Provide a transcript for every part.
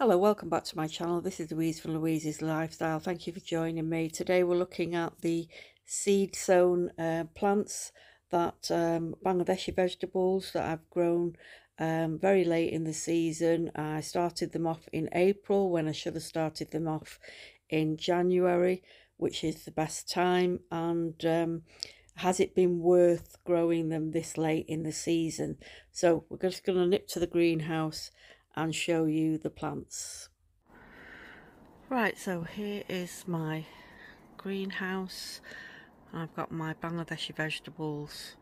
Hello, welcome back to my channel. This is Louise from Louise's Lifestyle. Thank you for joining me. Today we're looking at the seed sown uh, plants that um, Bangladeshi vegetables that I've grown um, very late in the season. I started them off in April when I should have started them off in January, which is the best time. And um, has it been worth growing them this late in the season? So we're just going to nip to the greenhouse and show you the plants. Right, so here is my greenhouse. I've got my Bangladeshi vegetables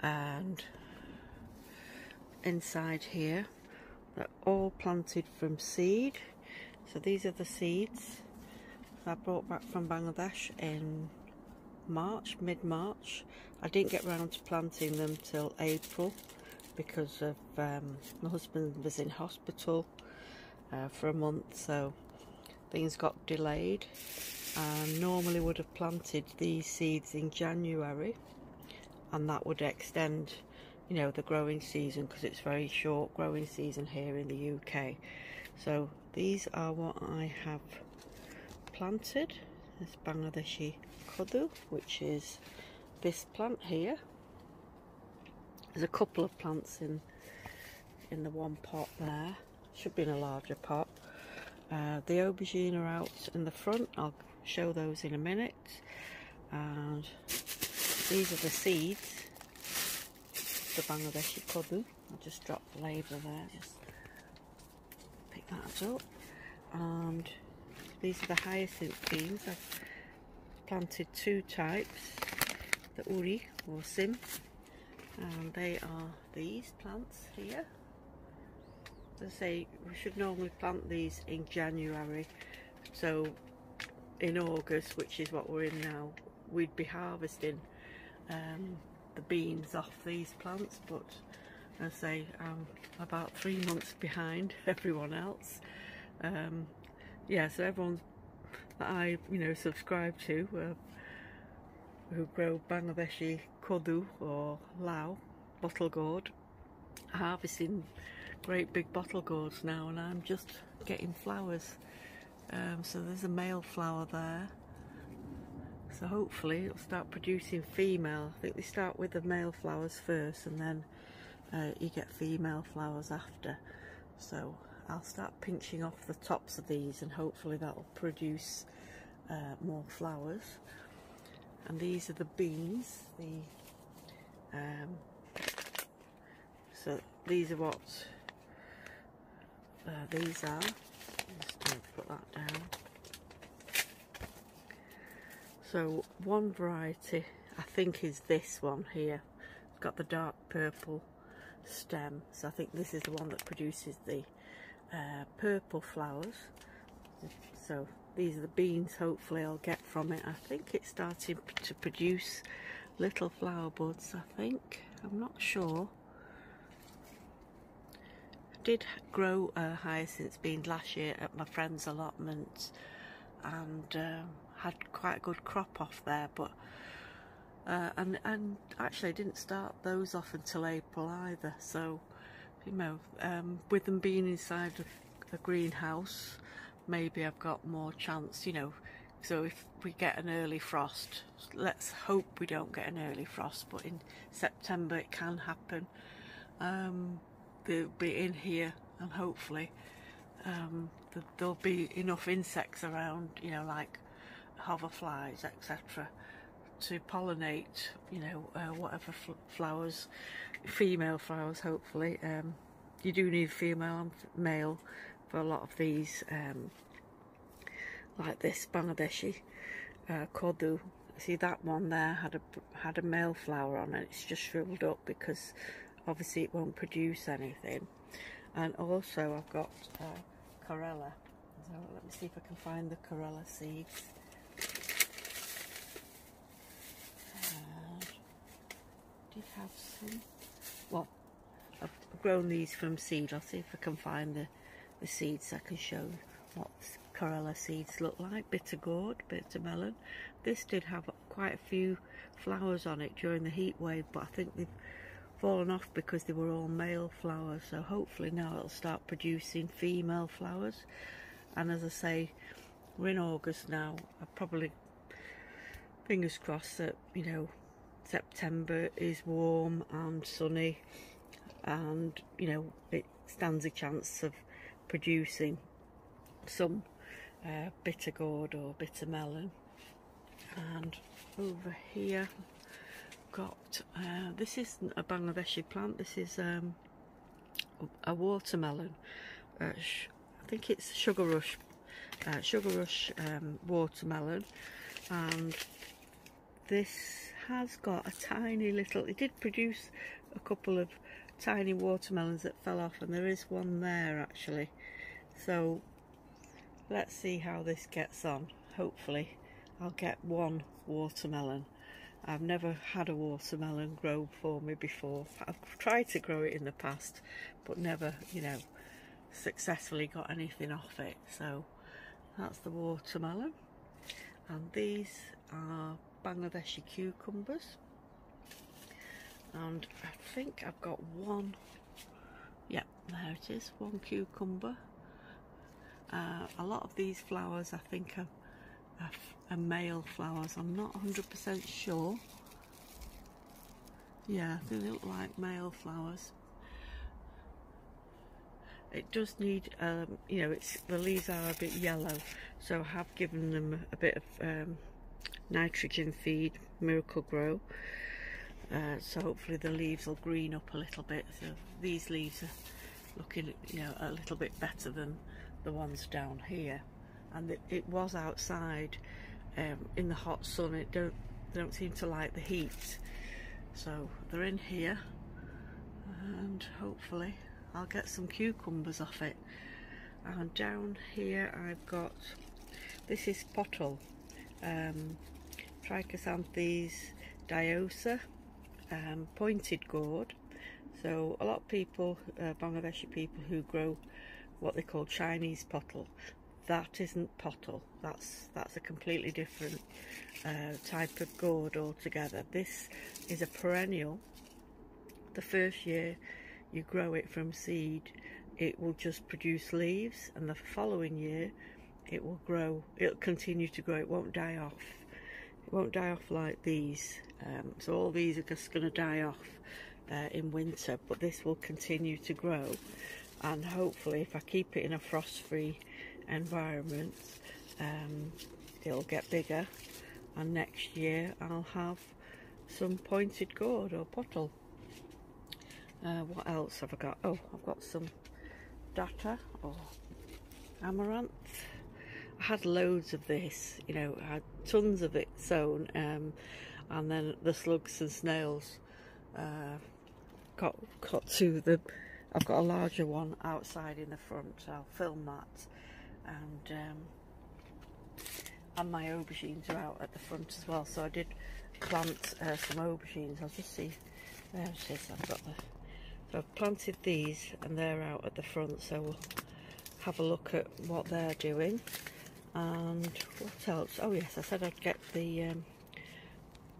and inside here they're all planted from seed. So these are the seeds I brought back from Bangladesh in March, mid-March. I didn't get round to planting them till April because of um, my husband was in hospital uh, for a month so things got delayed and normally would have planted these seeds in January and that would extend you know the growing season because it's very short growing season here in the UK so these are what I have planted this Bangladeshi kodu which is this plant here there's a couple of plants in in the one pot there. Should be in a larger pot. Uh, the aubergine are out in the front. I'll show those in a minute. And these are the seeds. The Bangladeshi kodu. I'll just drop the label there. Just pick that up. And these are the hyacinth beans. I've planted two types. The Uree or sim and they are these plants here as I say we should normally plant these in January so in August which is what we're in now we'd be harvesting um, the beans off these plants but I say I'm about three months behind everyone else. Um, yeah so everyone that I you know subscribe to uh, who grow Bangladeshi kodu or lao bottle gourd harvesting great big bottle gourds now and I'm just getting flowers. Um, so there's a male flower there so hopefully it'll start producing female. I think they start with the male flowers first and then uh, you get female flowers after. So I'll start pinching off the tops of these and hopefully that'll produce uh, more flowers. And these are the beans the um, so these are what uh, these are. Just put that down so one variety I think is this one here it's got the dark purple stem so I think this is the one that produces the uh, purple flowers so these are the beans hopefully I'll get from it. I think it's starting to produce little flower buds I think. I'm not sure. I did grow uh, hyacinths beans last year at my friend's allotment and uh, had quite a good crop off there but uh, and and actually I didn't start those off until April either so you know um, with them being inside a, a greenhouse maybe I've got more chance, you know. So if we get an early frost, let's hope we don't get an early frost, but in September it can happen. Um, they'll be in here and hopefully um, there'll be enough insects around, you know, like hoverflies, etc., to pollinate, you know, uh, whatever fl flowers, female flowers, hopefully. Um, you do need female and male for a lot of these um, like this Bangladeshi uh, kodu. See that one there had a had a male flower on it. It's just shriveled up because obviously it won't produce anything. And also I've got uh, Karela. So let me see if I can find the Karela seeds did have some well I've grown these from seed I'll see if I can find the the seeds I can show what Karela seeds look like, bitter gourd, bitter melon. This did have quite a few flowers on it during the heat wave, but I think they've fallen off because they were all male flowers. So hopefully now it'll start producing female flowers. And as I say, we're in August now. I probably, fingers crossed that, you know, September is warm and sunny and, you know, it stands a chance of producing some uh, bitter gourd or bitter melon. And over here got uh, this isn't a Bangladeshi plant. This is um, a watermelon uh, I think it's sugar rush uh, sugar rush um, watermelon. And this has got a tiny little it did produce a couple of tiny watermelons that fell off and there is one there actually. So let's see how this gets on. Hopefully I'll get one watermelon. I've never had a watermelon grow for me before. I've tried to grow it in the past but never you know successfully got anything off it. So that's the watermelon. And these are Bangladeshi cucumbers and I think I've got one yep there it is one cucumber uh, a lot of these flowers I think are, are, are male flowers. I'm not 100% sure. Yeah, they look like male flowers. It does need, um, you know, it's the leaves are a bit yellow, so I have given them a bit of um, nitrogen feed, Miracle-Gro. Uh, so hopefully the leaves will green up a little bit. So these leaves are looking, you know, a little bit better than the ones down here. And it, it was outside um, in the hot sun. It don't they don't seem to like the heat. So they're in here. And hopefully I'll get some cucumbers off it. And down here I've got this is pottle um, Trichosanthes dioica um, pointed gourd so a lot of people, uh, Bangladeshi people who grow what they call Chinese pottle. That isn't pottle. That's that's a completely different uh, type of gourd altogether. This is a perennial. The first year you grow it from seed, it will just produce leaves, and the following year it will grow. It'll continue to grow. It won't die off. It won't die off like these. Um, so all these are just going to die off uh, in winter, but this will continue to grow and hopefully if I keep it in a frost-free environment um, it'll get bigger and next year I'll have some pointed gourd or pottle uh, what else have I got oh I've got some datta or amaranth had loads of this you know had tons of it sown um, and then the slugs and snails uh, got got to the I've got a larger one outside in the front. I'll film that, and um, and my aubergines are out at the front as well. So I did plant uh, some aubergines. I'll just see. There it is. I've got the. So I've planted these, and they're out at the front. So we'll have a look at what they're doing. And what else? Oh yes, I said I'd get the um,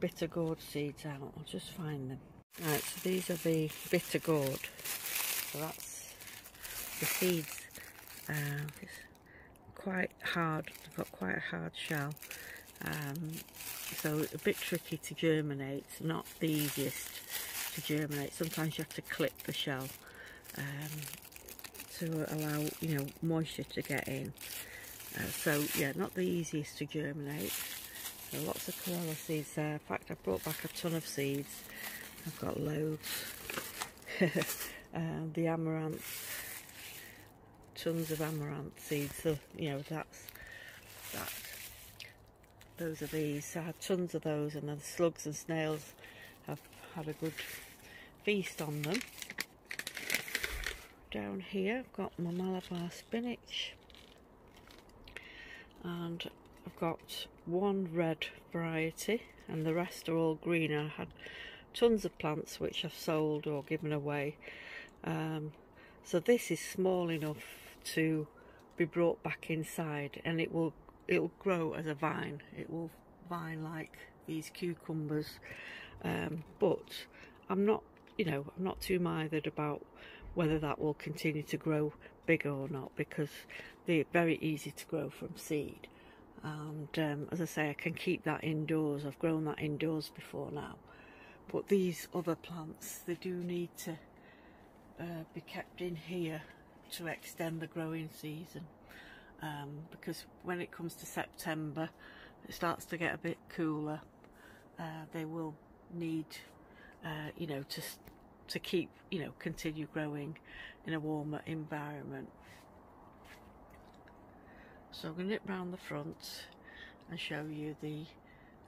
bitter gourd seeds out. I'll just find them. Right, so these are the bitter gourd. So that's the seeds. Uh, it's quite hard. They've got quite a hard shell. Um, so a bit tricky to germinate. Not the easiest to germinate. Sometimes you have to clip the shell um, to allow you know moisture to get in. Uh, so yeah, not the easiest to germinate. So lots of Karela seeds there. In fact, I brought back a ton of seeds. I've got loads. uh, the amaranth, tons of amaranth seeds. So you know that's that. Those are these. I had tons of those, and the slugs and snails have had a good feast on them. Down here, I've got my Malabar spinach, and I've got one red variety, and the rest are all green. I had tons of plants which I've sold or given away. Um, so this is small enough to be brought back inside and it will it will grow as a vine. It will vine like these cucumbers. Um, but I'm not you know I'm not too mithered about whether that will continue to grow bigger or not because they're very easy to grow from seed. And um, as I say I can keep that indoors. I've grown that indoors before now. But these other plants they do need to uh, be kept in here to extend the growing season. Um, because when it comes to September it starts to get a bit cooler. Uh, they will need uh, you know to to keep you know continue growing in a warmer environment. So I'm going to nip round the front and show you the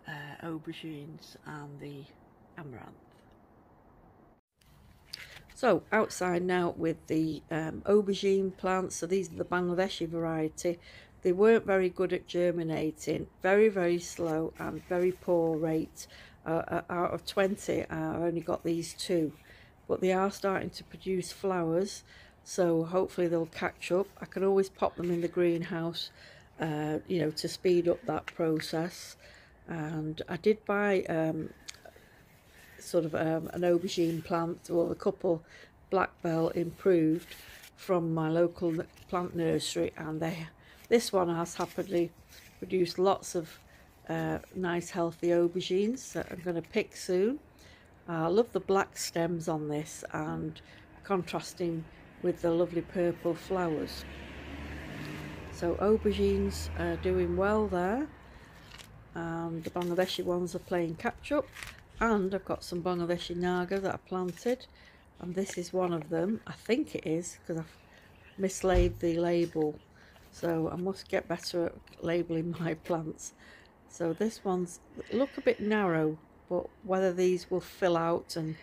uh, aubergines and the amaranth. So outside now with the um, aubergine plants, so these are the Bangladeshi variety. They weren't very good at germinating, very, very slow and very poor rate. Uh, uh out of 20, I only got these two, but they are starting to produce flowers, so hopefully they'll catch up. I can always pop them in the greenhouse, uh, you know, to speed up that process. And I did buy um, sort of um, an aubergine plant or a couple black bell improved from my local plant nursery and they this one has happily produced lots of uh, nice healthy aubergines that I'm going to pick soon. I love the black stems on this and contrasting with the lovely purple flowers. So aubergines are doing well there and the Bangladeshi ones are playing catch up and I've got some Bangladeshi Naga that I planted and this is one of them. I think it is because I've mislaid the label so I must get better at labelling my plants. So this one's look a bit narrow but whether these will fill out and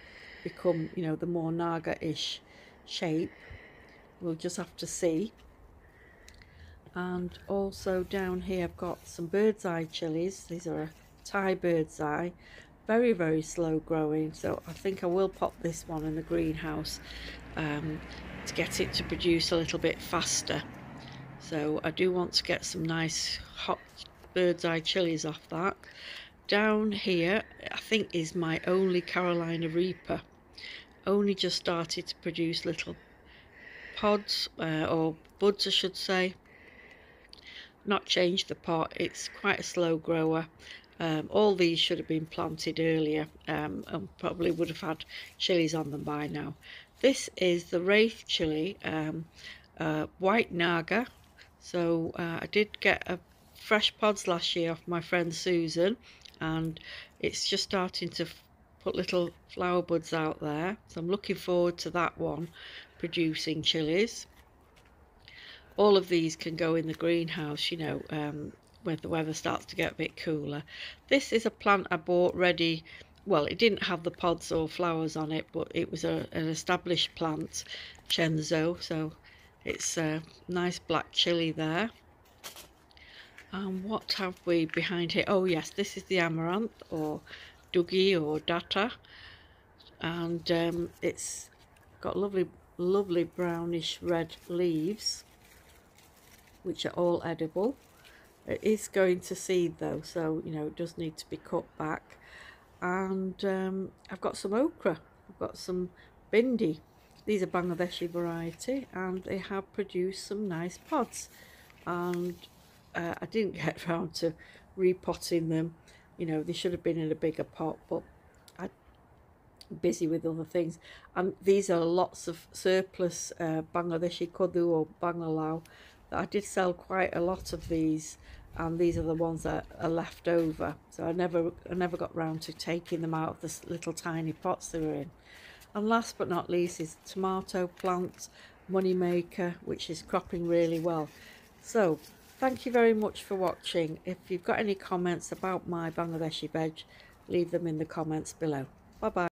become you know the more Naga-ish shape we'll just have to see. And also down here I've got some bird's eye chilies. These are Thai bird's eye. Very very slow growing so I think I will pop this one in the greenhouse um, to get it to produce a little bit faster. So I do want to get some nice hot bird's eye chilies off that down here I think is my only Carolina Reaper. Only just started to produce little pods uh, or buds I should say. Not changed the pot. It's quite a slow grower. Um, all these should have been planted earlier um, and probably would have had chilies on them by now. This is the Wraith chili, um, uh, White Naga. So uh, I did get a fresh pods last year off my friend Susan and it's just starting to put little flower buds out there. So I'm looking forward to that one producing chilies all of these can go in the greenhouse you know um, when the weather starts to get a bit cooler. This is a plant I bought ready. Well, it didn't have the pods or flowers on it, but it was a, an established plant, Chenzo. So it's a nice black chili there. And what have we behind here? Oh yes, this is the amaranth or Dougie or Data. And um, it's got lovely, lovely brownish red leaves, which are all edible. It is going to seed though, so you know it does need to be cut back. And um, I've got some okra. I've got some bindi. These are Bangladeshi variety, and they have produced some nice pods. And uh, I didn't get around to repotting them. You know, they should have been in a bigger pot, but I'm busy with other things. And these are lots of surplus uh, Bangladeshi kodu or Banglalao. I did sell quite a lot of these and these are the ones that are left over so I never I never got round to taking them out of the little tiny pots they were in and last but not least is tomato plant moneymaker which is cropping really well so thank you very much for watching. If you've got any comments about my Bangladeshi veg leave them in the comments below. Bye bye